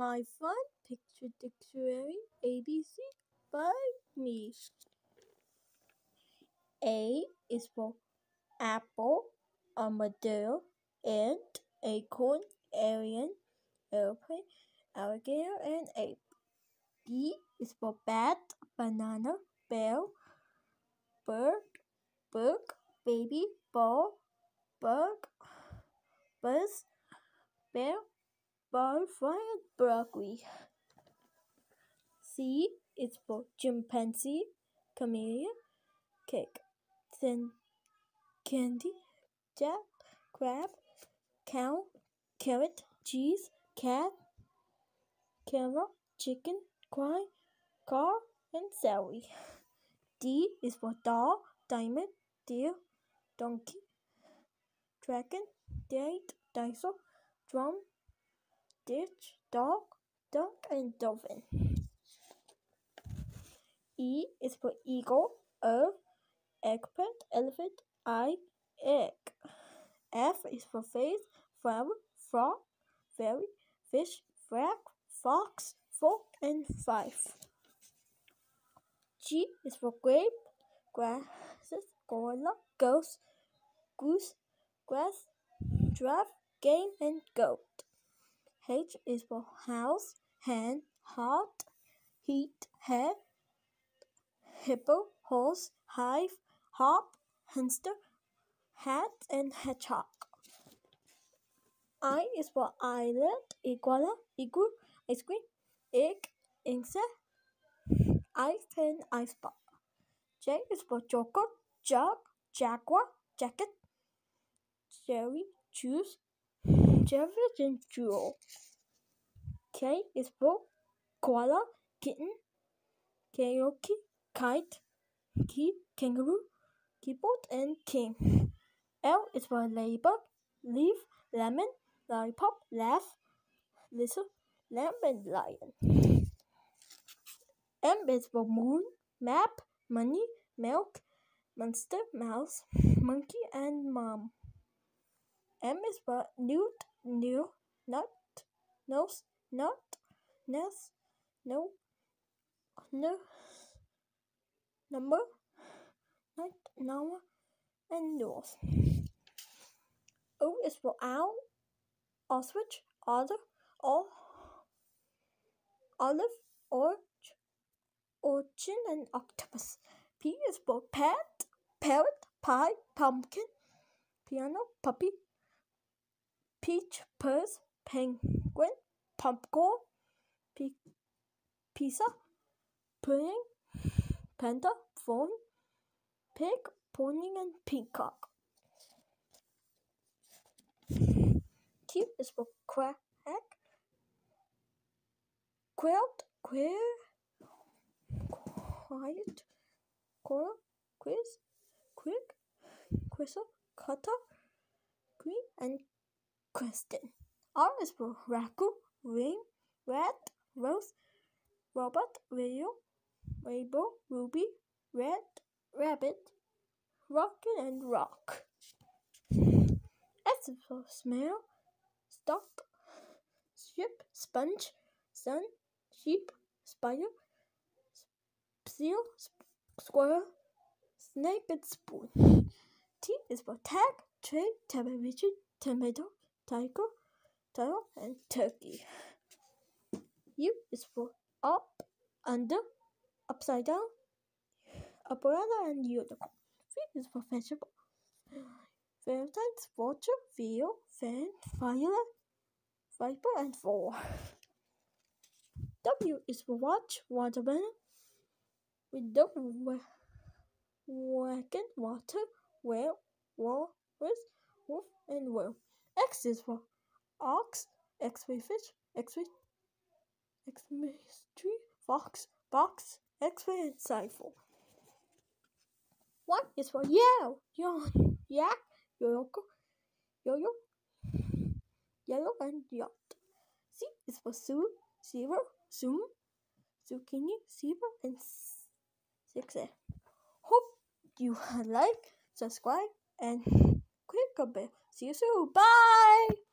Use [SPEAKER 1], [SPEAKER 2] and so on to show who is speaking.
[SPEAKER 1] My Fun Picture Dictionary ABC by me. A is for apple, armadillo, ant, acorn, alien, airplane, alligator, and ape. B is for bat, banana, bell, bird, book, baby, ball, bug, buzz, bear, and broccoli. C is for chimpanzee, chameleon, cake, thin candy, jack, crab, cow, carrot, cheese, cat, carrot, chicken, coin, car, and celery. D is for dog, diamond, deer, donkey, dragon, date, dinosaur, drum, ditch, dog, duck, and dolphin. E is for eagle, earth, eggplant, elephant, eye, egg. F is for face, flower, frog, fairy, fish, frog, fox, fork, and five. G is for grape, grasses, gorilla, ghost, goose, grass, giraffe, game, and goat. H is for house, hen, heart, heat, head, hippo, horse, hive, hop, hamster, hat, and hedgehog. I is for island, iguana, igloo, ice cream, egg, insect, ice and ice bar. J is for joker, jug, jaguar, jacket, cherry, juice, and jewel. K is for koala, kitten, karaoke, kite, key, kangaroo, keyboard, and king. L is for ladybug, leaf, lemon, lollipop, laugh, lizard, lamb, and lion. M is for moon, map, money, milk, monster, mouse, monkey, and mom. M is for newt, new, not, nose, not, nest, no, no, number, not, number, and north. O is for owl, ostrich, other, or olive, orange, urchin, and octopus. P is for pet, parrot, pie, pumpkin, piano, puppy, peach, purse, penguin, pumpkin, pe pizza, pudding, panda, phone, pig, pony, and peacock. Q is for quack, quilt, queer, quiet, coral, quiz, quick, quizzer, cutter, queen, and question. R is for raccoon, ring, rat, rose, robot, radio, rainbow, ruby, red, rabbit, rocket, and rock. S is for smell, stock, ship, sponge, sun, sheep, spider, seal, squirrel, snake, and spoon. T is for tag, tray, television, tomato, tiger, turtle, and turkey. U is for up, under, upside down, umbrella, and unicorn. V is for vegetable. Valentine's, vulture, veal, fan, violet, viper, and four. W is for watch, watermelon, window, wagon, water, whale, walrus, wolf, and whale. X is for ox, X-ray fish, X-ray, X-ray tree, fox, box, X-ray, and cipher. One is for yell, yawn, yak, yo-yo, yo-yo, yellow, and yacht. C is for Sue, zero, zoom, zucchini, zebra, and zigzag. Hope you like, subscribe, and bell. See you soon. Bye!